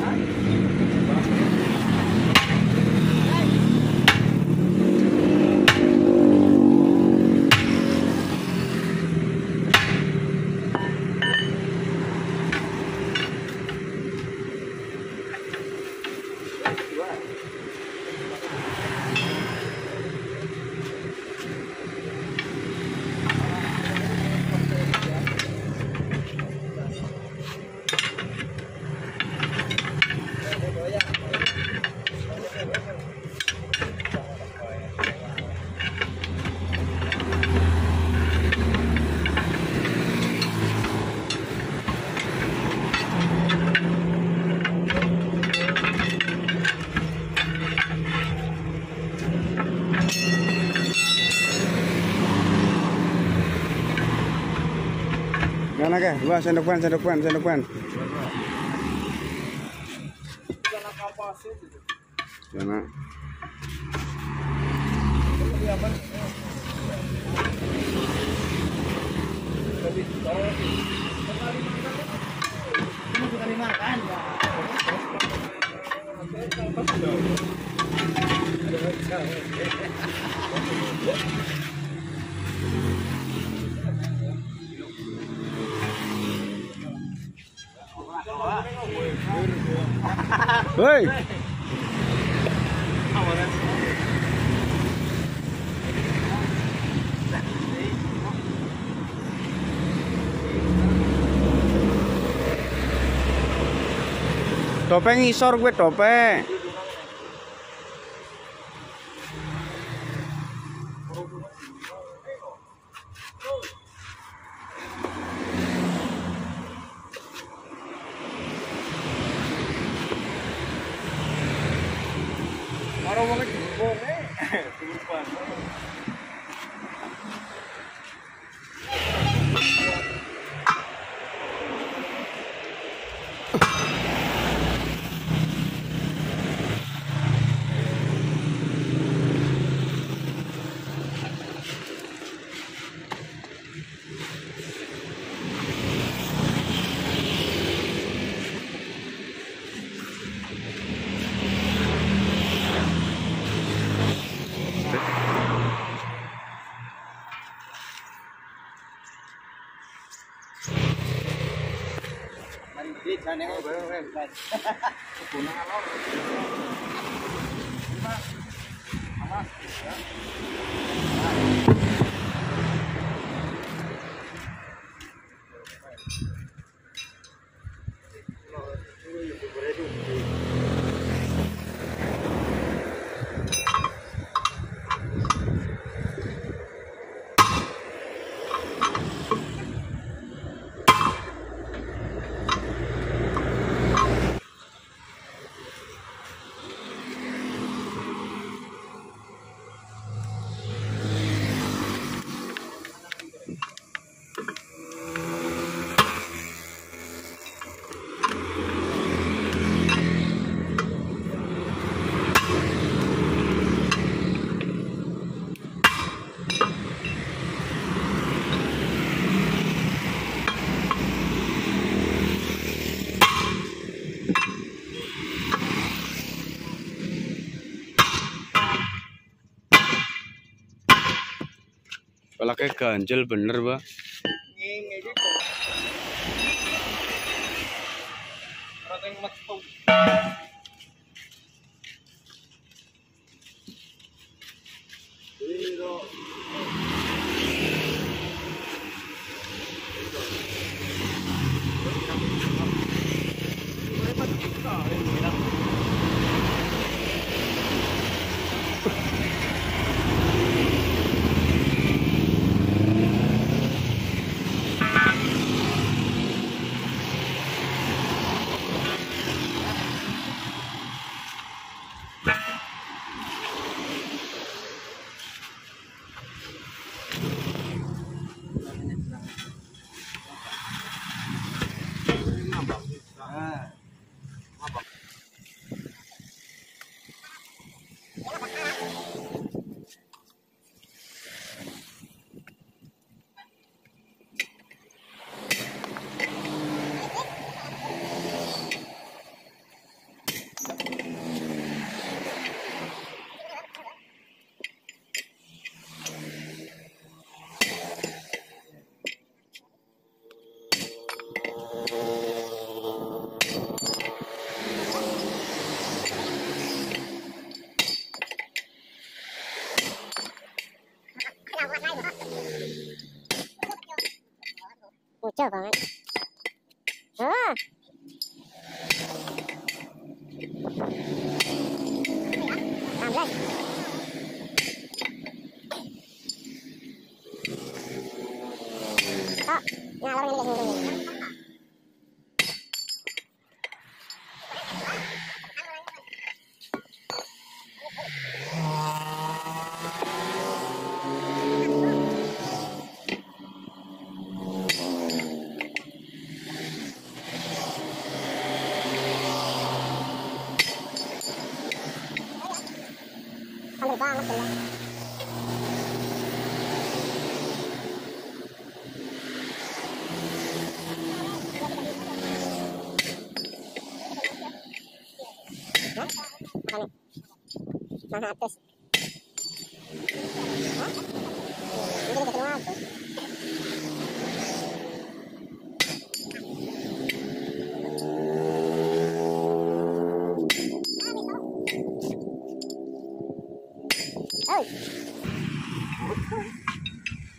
はい。Mana ke? Dua sendok pan, sendok pan, sendok pan. Sana. Hei. Topeng isor gue topeng. Pano. Thank you. का कांजल बनर बा Bener, Pak. Sambil banget ya. Ano? Mga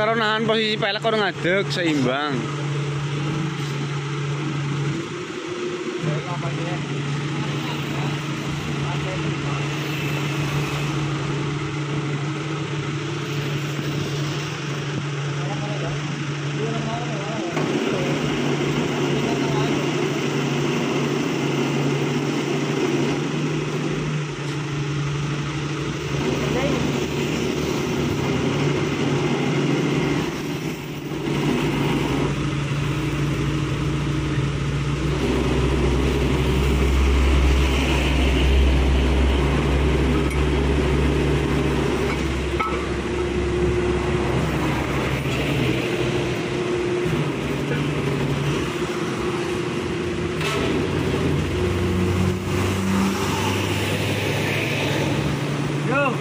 karo nahan posisi pelek karo ngadeg seimbang. Yo.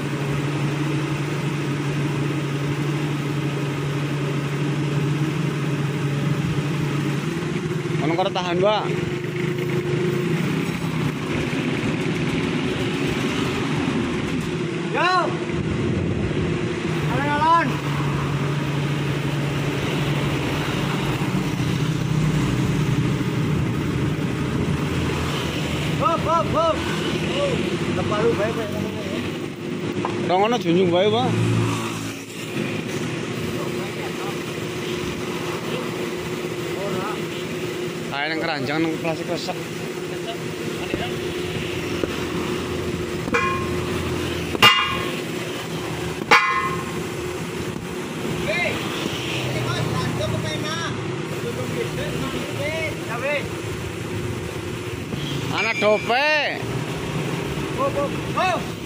Ono karo tahan, Mbak. Yo. Alon alon. Hop hop baik-baik. Rong ono junjung bae, Pak. Kayak nang keranjang nang plastik resek. Anak dope. Hop hop hop.